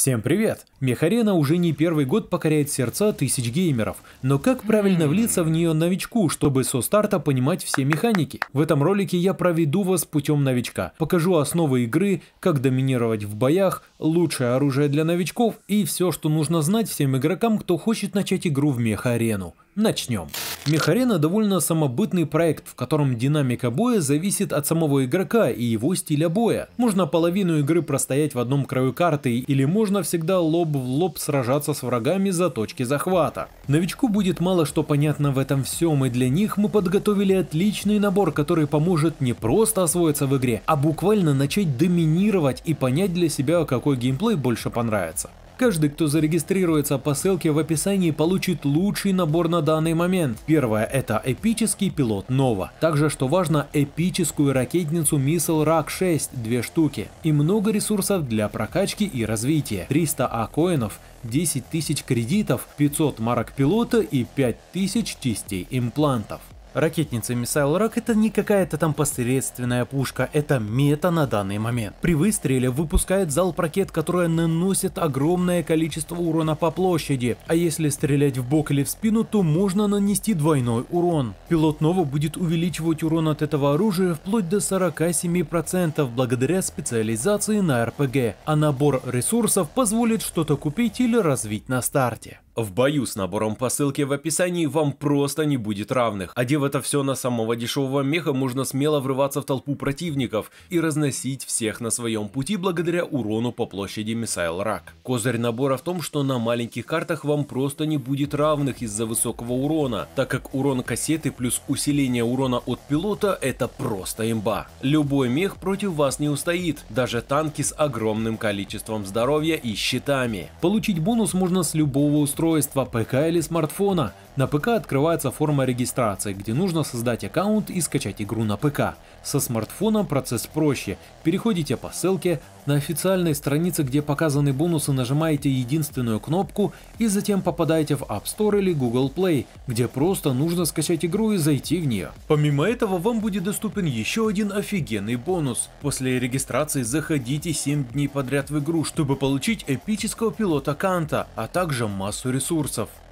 Всем привет! Мехарена уже не первый год покоряет сердца тысяч геймеров, но как правильно влиться в нее новичку, чтобы со старта понимать все механики? В этом ролике я проведу вас путем новичка, покажу основы игры, как доминировать в боях, лучшее оружие для новичков и все, что нужно знать всем игрокам, кто хочет начать игру в меха-арену. Начнем. Мехарена довольно самобытный проект, в котором динамика боя зависит от самого игрока и его стиля боя. Можно половину игры простоять в одном краю карты или можно всегда лоб в лоб сражаться с врагами за точки захвата. Новичку будет мало что понятно в этом всем и для них мы подготовили отличный набор, который поможет не просто освоиться в игре, а буквально начать доминировать и понять для себя какой геймплей больше понравится. Каждый, кто зарегистрируется по ссылке в описании, получит лучший набор на данный момент. Первое это эпический пилот Нова. Также, что важно, эпическую ракетницу Missile Rack 6, две штуки. И много ресурсов для прокачки и развития. 300 А коинов, 10 тысяч кредитов, 500 марок пилота и 5000 частей имплантов. Ракетница Missile Rock это не какая-то там посредственная пушка, это мета на данный момент. При выстреле выпускает залп ракет, которая наносит огромное количество урона по площади, а если стрелять в бок или в спину, то можно нанести двойной урон. Пилот Нова будет увеличивать урон от этого оружия вплоть до 47% благодаря специализации на РПГ, а набор ресурсов позволит что-то купить или развить на старте. В бою с набором по ссылке в описании вам просто не будет равных. Одев это все на самого дешевого меха, можно смело врываться в толпу противников и разносить всех на своем пути благодаря урону по площади Missile Rack. Козырь набора в том, что на маленьких картах вам просто не будет равных из-за высокого урона, так как урон кассеты плюс усиление урона от пилота это просто имба. Любой мех против вас не устоит, даже танки с огромным количеством здоровья и щитами. Получить бонус можно с любого устройства устройства ПК или смартфона. На ПК открывается форма регистрации, где нужно создать аккаунт и скачать игру на ПК. Со смартфоном процесс проще. Переходите по ссылке, на официальной странице, где показаны бонусы, нажимаете единственную кнопку и затем попадаете в App Store или Google Play, где просто нужно скачать игру и зайти в нее. Помимо этого, вам будет доступен еще один офигенный бонус. После регистрации заходите 7 дней подряд в игру, чтобы получить эпического пилота Канта, а также массу ресурсов.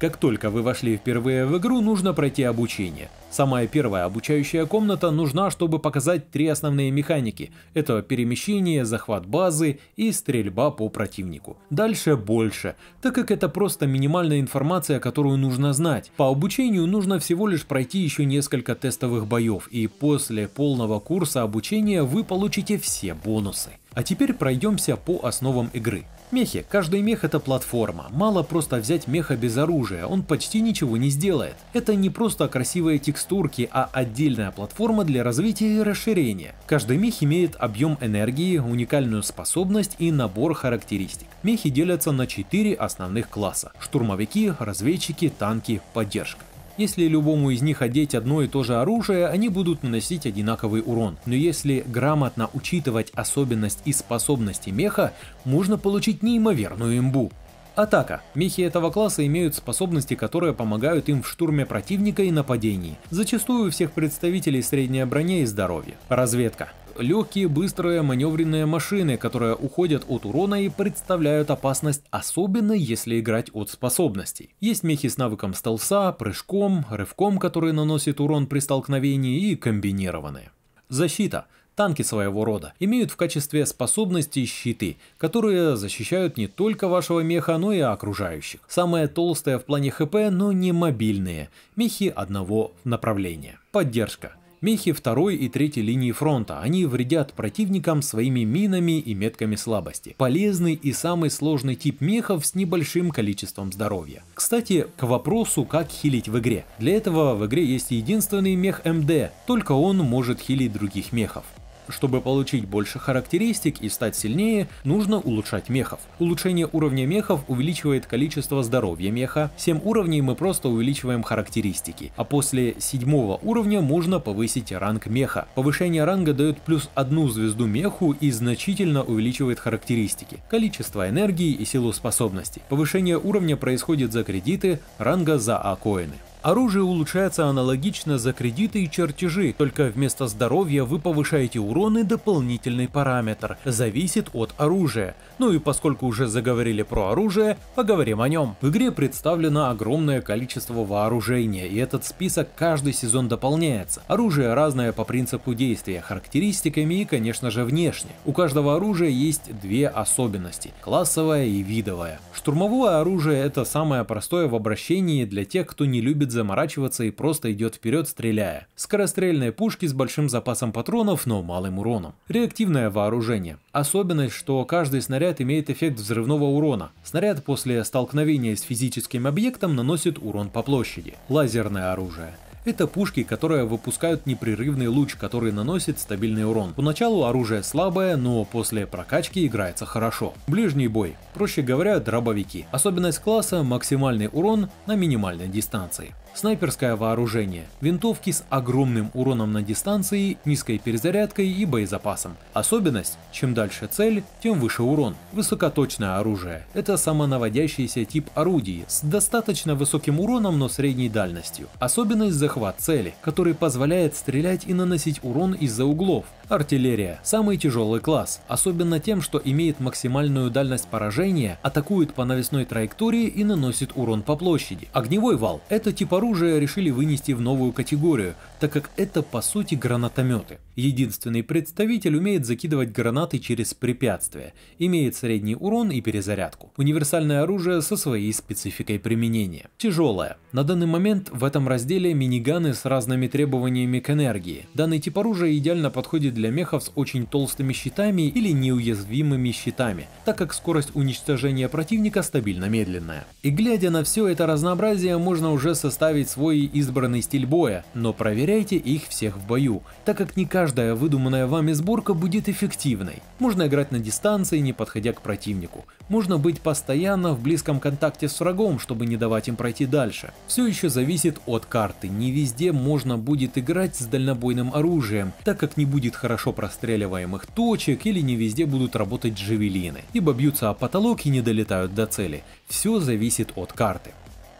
Как только вы вошли впервые в игру, нужно пройти обучение. Самая первая обучающая комната нужна, чтобы показать три основные механики. Это перемещение, захват базы и стрельба по противнику. Дальше больше, так как это просто минимальная информация, которую нужно знать. По обучению нужно всего лишь пройти еще несколько тестовых боев, и после полного курса обучения вы получите все бонусы. А теперь пройдемся по основам игры. Мехи. Каждый мех это платформа. Мало просто взять меха без оружия, он почти ничего не сделает. Это не просто красивые текстурки, а отдельная платформа для развития и расширения. Каждый мех имеет объем энергии, уникальную способность и набор характеристик. Мехи делятся на 4 основных класса. Штурмовики, разведчики, танки, поддержка. Если любому из них одеть одно и то же оружие, они будут наносить одинаковый урон. Но если грамотно учитывать особенность и способности меха, можно получить неимоверную имбу. Атака. Мехи этого класса имеют способности, которые помогают им в штурме противника и нападении. Зачастую у всех представителей средняя броня и здоровье. Разведка легкие, быстрые, маневренные машины, которые уходят от урона и представляют опасность, особенно если играть от способностей. Есть мехи с навыком стелса, прыжком, рывком, который наносит урон при столкновении и комбинированные. Защита. Танки своего рода имеют в качестве способности щиты, которые защищают не только вашего меха, но и окружающих. Самые толстые в плане хп, но не мобильные. Мехи одного направления. Поддержка. Мехи второй и третьей линии фронта, они вредят противникам своими минами и метками слабости. Полезный и самый сложный тип мехов с небольшим количеством здоровья. Кстати, к вопросу, как хилить в игре. Для этого в игре есть единственный мех МД, только он может хилить других мехов. Чтобы получить больше характеристик и стать сильнее, нужно улучшать мехов. Улучшение уровня мехов увеличивает количество здоровья меха, 7 уровней мы просто увеличиваем характеристики, а после 7 уровня можно повысить ранг меха. Повышение ранга дает плюс одну звезду меху и значительно увеличивает характеристики, количество энергии и силу способностей. Повышение уровня происходит за кредиты, ранга за А-коины. Оружие улучшается аналогично за кредиты и чертежи, только вместо здоровья вы повышаете урон и дополнительный параметр. Зависит от оружия. Ну и поскольку уже заговорили про оружие, поговорим о нем. В игре представлено огромное количество вооружения, и этот список каждый сезон дополняется. Оружие разное по принципу действия, характеристиками и, конечно же, внешне. У каждого оружия есть две особенности – классовая и видовая. Штурмовое оружие – это самое простое в обращении для тех, кто не любит любит заморачиваться и просто идет вперед стреляя. Скорострельные пушки с большим запасом патронов, но малым уроном. Реактивное вооружение. Особенность, что каждый снаряд имеет эффект взрывного урона. Снаряд после столкновения с физическим объектом наносит урон по площади. Лазерное оружие. Это пушки, которые выпускают непрерывный луч, который наносит стабильный урон. Поначалу оружие слабое, но после прокачки играется хорошо. Ближний бой. Проще говоря, дробовики. Особенность класса – максимальный урон на минимальной дистанции. Снайперское вооружение. Винтовки с огромным уроном на дистанции, низкой перезарядкой и боезапасом. Особенность – чем дальше цель, тем выше урон. Высокоточное оружие. Это самонаводящийся тип орудий с достаточно высоким уроном, но средней дальностью. Особенность – захват цели, который позволяет стрелять и наносить урон из-за углов. Артиллерия – самый тяжелый класс, особенно тем, что имеет максимальную дальность поражения, атакует по навесной траектории и наносит урон по площади. Огневой вал – это тип оружия решили вынести в новую категорию, так как это по сути гранатометы. Единственный представитель умеет закидывать гранаты через препятствия, имеет средний урон и перезарядку. Универсальное оружие со своей спецификой применения. Тяжелое. На данный момент в этом разделе миниганы с разными требованиями к энергии. Данный тип оружия идеально подходит для мехов с очень толстыми щитами или неуязвимыми щитами, так как скорость уничтожения противника стабильно медленная. И глядя на все это разнообразие, можно уже составить свой избранный стиль боя, но проверяйте их всех в бою, так как не каждая выдуманная вами сборка будет эффективной. Можно играть на дистанции, не подходя к противнику. Можно быть постоянно в близком контакте с врагом, чтобы не давать им пройти дальше. Все еще зависит от карты, не везде можно будет играть с дальнобойным оружием, так как не будет хорошо хорошо простреливаемых точек или не везде будут работать джавелины, ибо бьются о потолок и не долетают до цели. Все зависит от карты.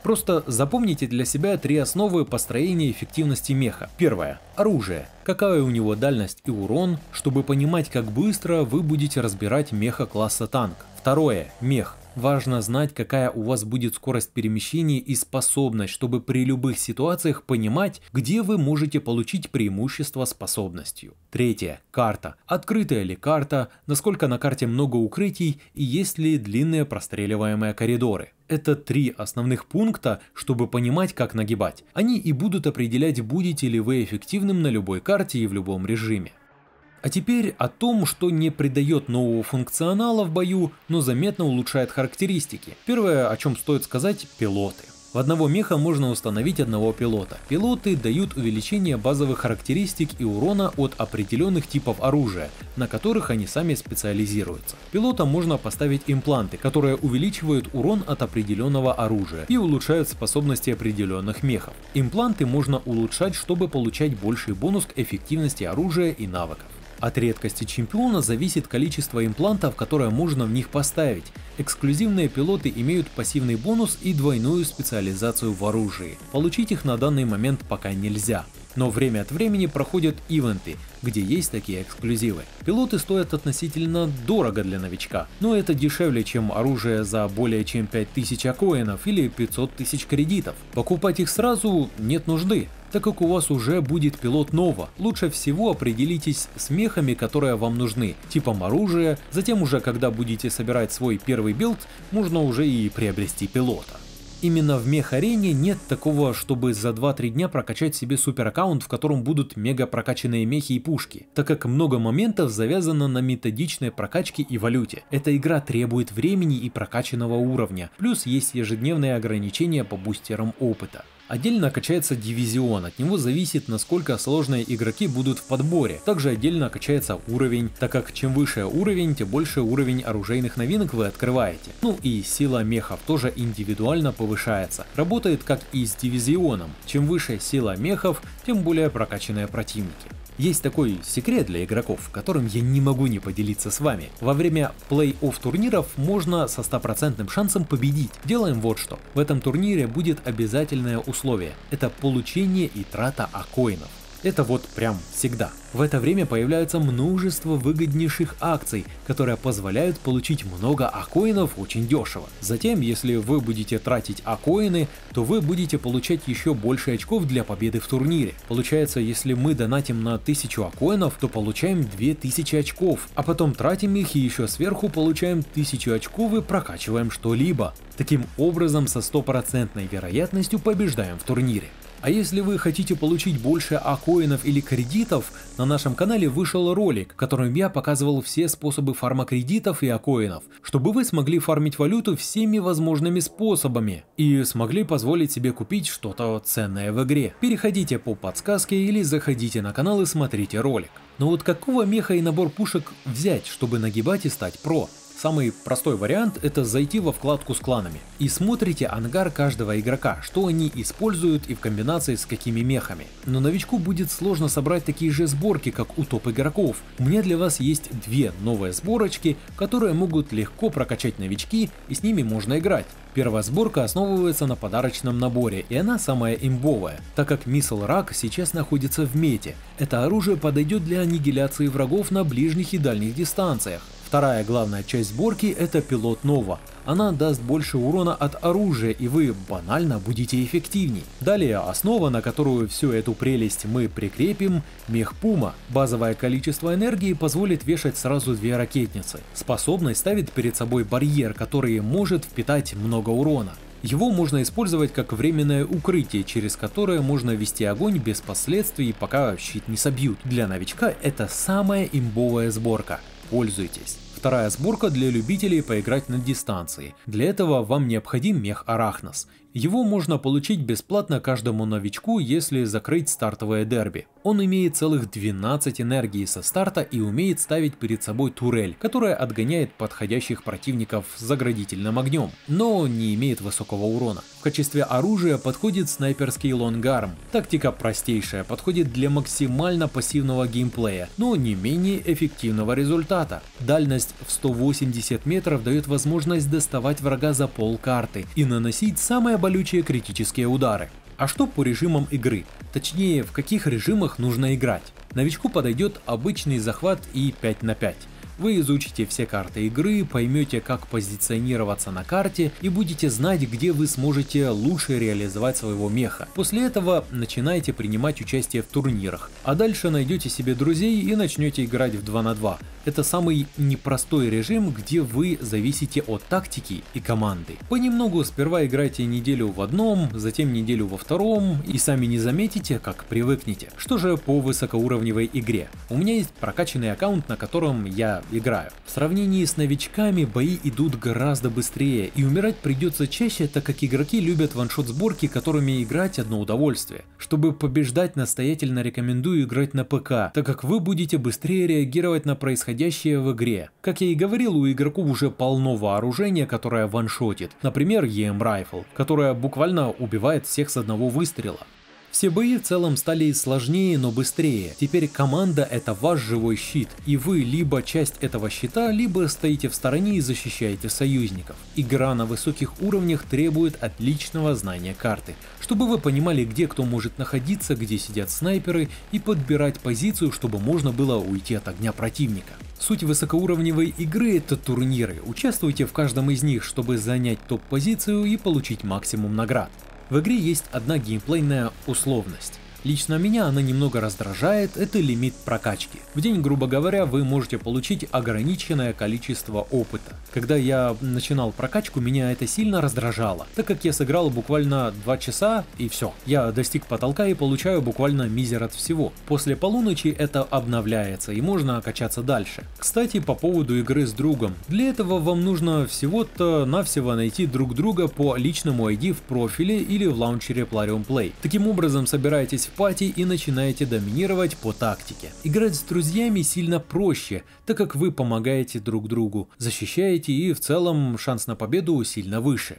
Просто запомните для себя три основы построения эффективности меха. Первое. Оружие. Какая у него дальность и урон, чтобы понимать, как быстро вы будете разбирать меха класса танк. Второе. Мех. Важно знать, какая у вас будет скорость перемещения и способность, чтобы при любых ситуациях понимать, где вы можете получить преимущество способностью. Третье. Карта. Открытая ли карта, насколько на карте много укрытий и есть ли длинные простреливаемые коридоры. Это три основных пункта, чтобы понимать, как нагибать. Они и будут определять, будете ли вы эффективным на любой карте и в любом режиме. А теперь о том, что не придает нового функционала в бою, но заметно улучшает характеристики. Первое, о чем стоит сказать – пилоты. В одного меха можно установить одного пилота. Пилоты дают увеличение базовых характеристик и урона от определенных типов оружия, на которых они сами специализируются. Пилотам можно поставить импланты, которые увеличивают урон от определенного оружия и улучшают способности определенных мехов. Импланты можно улучшать, чтобы получать больший бонус к эффективности оружия и навыков. От редкости чемпиона зависит количество имплантов, которое можно в них поставить. Эксклюзивные пилоты имеют пассивный бонус и двойную специализацию в оружии. Получить их на данный момент пока нельзя. Но время от времени проходят ивенты, где есть такие эксклюзивы. Пилоты стоят относительно дорого для новичка, но это дешевле, чем оружие за более чем 5000 коинов или 500 тысяч кредитов. Покупать их сразу нет нужды, так как у вас уже будет пилот Нова, лучше всего определитесь с мехами, которые вам нужны, типом оружия, затем уже когда будете собирать свой первый билд, можно уже и приобрести пилота. Именно в мех-арене нет такого, чтобы за 2-3 дня прокачать себе супер аккаунт, в котором будут мега прокачанные мехи и пушки, так как много моментов завязано на методичной прокачке и валюте. Эта игра требует времени и прокачанного уровня, плюс есть ежедневные ограничения по бустерам опыта. Отдельно качается дивизион, от него зависит насколько сложные игроки будут в подборе. Также отдельно качается уровень, так как чем выше уровень, тем больше уровень оружейных новинок вы открываете. Ну и сила мехов тоже индивидуально повышается. Работает как и с дивизионом. Чем выше сила мехов, тем более прокачанные противники. Есть такой секрет для игроков, которым я не могу не поделиться с вами. Во время плей-офф турниров можно со стопроцентным шансом победить. Делаем вот что. В этом турнире будет обязательное условие. Это получение и трата акоинов. Это вот прям всегда. В это время появляется множество выгоднейших акций, которые позволяют получить много акоинов очень дешево. Затем, если вы будете тратить акоины, то вы будете получать еще больше очков для победы в турнире. Получается, если мы донатим на 1000 акоинов, то получаем 2000 очков, а потом тратим их и еще сверху получаем 1000 очков и прокачиваем что-либо. Таким образом, со стопроцентной вероятностью побеждаем в турнире. А если вы хотите получить больше акоинов или кредитов, на нашем канале вышел ролик, в котором я показывал все способы фарма кредитов и акоинов, чтобы вы смогли фармить валюту всеми возможными способами и смогли позволить себе купить что-то ценное в игре. Переходите по подсказке или заходите на канал и смотрите ролик. Но вот какого меха и набор пушек взять, чтобы нагибать и стать про? Самый простой вариант это зайти во вкладку с кланами и смотрите ангар каждого игрока, что они используют и в комбинации с какими мехами. Но новичку будет сложно собрать такие же сборки, как у топ игроков. У меня для вас есть две новые сборочки, которые могут легко прокачать новички и с ними можно играть. Первая сборка основывается на подарочном наборе, и она самая имбовая, так как Миссл Рак сейчас находится в мете. Это оружие подойдет для аннигиляции врагов на ближних и дальних дистанциях. Вторая главная часть сборки это пилот Нова. Она даст больше урона от оружия и вы банально будете эффективней. Далее основа, на которую всю эту прелесть мы прикрепим, мех Пума. Базовое количество энергии позволит вешать сразу две ракетницы. Способность ставит перед собой барьер, который может впитать много урона. Его можно использовать как временное укрытие, через которое можно вести огонь без последствий, пока щит не собьют. Для новичка это самая имбовая сборка. Пользуйтесь. Вторая сборка для любителей поиграть на дистанции. Для этого вам необходим мех Арахнос. Его можно получить бесплатно каждому новичку, если закрыть стартовое дерби. Он имеет целых 12 энергии со старта и умеет ставить перед собой турель, которая отгоняет подходящих противников заградительным огнем, но не имеет высокого урона. В качестве оружия подходит снайперский лонгарм. Тактика простейшая, подходит для максимально пассивного геймплея, но не менее эффективного результата. Дальность в 180 метров дает возможность доставать врага за пол карты и наносить самое болючие критические удары. А что по режимам игры? Точнее, в каких режимах нужно играть? Новичку подойдет обычный захват и 5 на 5. Вы изучите все карты игры, поймете как позиционироваться на карте и будете знать где вы сможете лучше реализовать своего меха. После этого начинаете принимать участие в турнирах, а дальше найдете себе друзей и начнете играть в 2 на 2. Это самый непростой режим, где вы зависите от тактики и команды. Понемногу сперва играйте неделю в одном, затем неделю во втором и сами не заметите, как привыкнете. Что же по высокоуровневой игре? У меня есть прокачанный аккаунт, на котором я играю. В сравнении с новичками бои идут гораздо быстрее и умирать придется чаще, так как игроки любят ваншот сборки, которыми играть одно удовольствие. Чтобы побеждать настоятельно рекомендую играть на ПК, так как вы будете быстрее реагировать на происходящее в игре. Как я и говорил, у игроков уже полно вооружения, которое ваншотит. Например, EM Rifle, которая буквально убивает всех с одного выстрела. Все бои в целом стали сложнее, но быстрее. Теперь команда это ваш живой щит, и вы либо часть этого щита, либо стоите в стороне и защищаете союзников. Игра на высоких уровнях требует отличного знания карты, чтобы вы понимали где кто может находиться, где сидят снайперы и подбирать позицию, чтобы можно было уйти от огня противника. Суть высокоуровневой игры это турниры, участвуйте в каждом из них, чтобы занять топ-позицию и получить максимум наград. В игре есть одна геймплейная условность. Лично меня она немного раздражает, это лимит прокачки. В день, грубо говоря, вы можете получить ограниченное количество опыта. Когда я начинал прокачку, меня это сильно раздражало, так как я сыграл буквально 2 часа и все. Я достиг потолка и получаю буквально мизер от всего. После полуночи это обновляется и можно качаться дальше. Кстати, по поводу игры с другом. Для этого вам нужно всего-то навсего найти друг друга по личному ID в профиле или в лаунчере Plarium Play. Таким образом собираетесь в пати и начинаете доминировать по тактике. Играть с друзьями сильно проще, так как вы помогаете друг другу, защищаете и в целом шанс на победу сильно выше.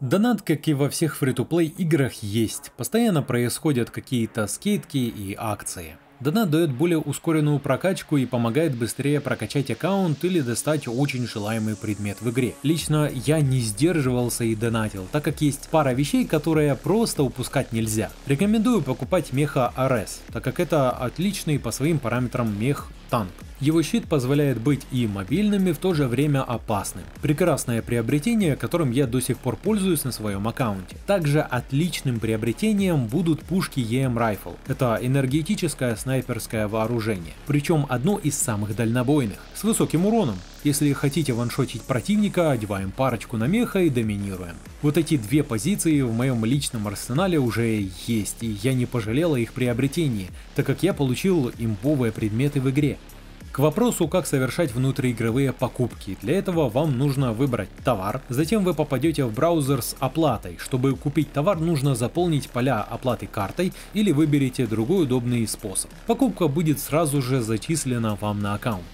Донат, как и во всех фри-то-плей играх, есть. Постоянно происходят какие-то скидки и акции. Донат дает более ускоренную прокачку и помогает быстрее прокачать аккаунт или достать очень желаемый предмет в игре. Лично я не сдерживался и донатил, так как есть пара вещей, которые просто упускать нельзя. Рекомендую покупать меха Арес, так как это отличный по своим параметрам мех танк. Его щит позволяет быть и мобильным, и в то же время опасным. Прекрасное приобретение, которым я до сих пор пользуюсь на своем аккаунте. Также отличным приобретением будут пушки EM Rifle. Это энергетическое снайперское вооружение. Причем одно из самых дальнобойных, с высоким уроном. Если хотите ваншотить противника, одеваем парочку на меха и доминируем. Вот эти две позиции в моем личном арсенале уже есть, и я не пожалел о их приобретении, так как я получил имбовые предметы в игре. К вопросу, как совершать внутриигровые покупки. Для этого вам нужно выбрать товар, затем вы попадете в браузер с оплатой. Чтобы купить товар, нужно заполнить поля оплаты картой или выберите другой удобный способ. Покупка будет сразу же зачислена вам на аккаунт.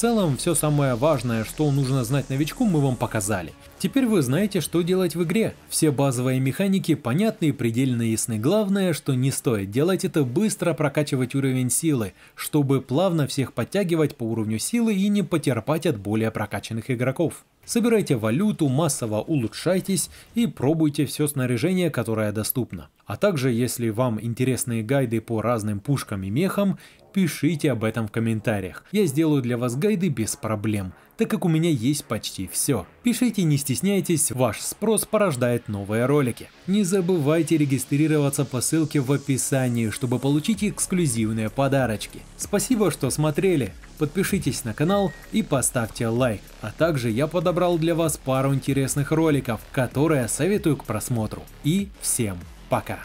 Целом, все самое важное, что нужно знать новичку, мы вам показали. Теперь вы знаете, что делать в игре. Все базовые механики понятны и предельно ясны. Главное, что не стоит делать это быстро прокачивать уровень силы, чтобы плавно всех подтягивать по уровню силы и не потерпать от более прокачанных игроков. Собирайте валюту, массово улучшайтесь и пробуйте все снаряжение, которое доступно. А также, если вам интересны гайды по разным пушкам и мехам, пишите об этом в комментариях. Я сделаю для вас гайды без проблем, так как у меня есть почти все. Пишите, не стесняйтесь, ваш спрос порождает новые ролики. Не забывайте регистрироваться по ссылке в описании, чтобы получить эксклюзивные подарочки. Спасибо, что смотрели. Подпишитесь на канал и поставьте лайк. А также я подобрал для вас пару интересных роликов, которые советую к просмотру. И всем пока!